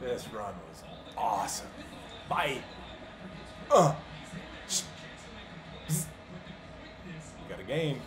This run was awesome. Bye. Uh. You got a game.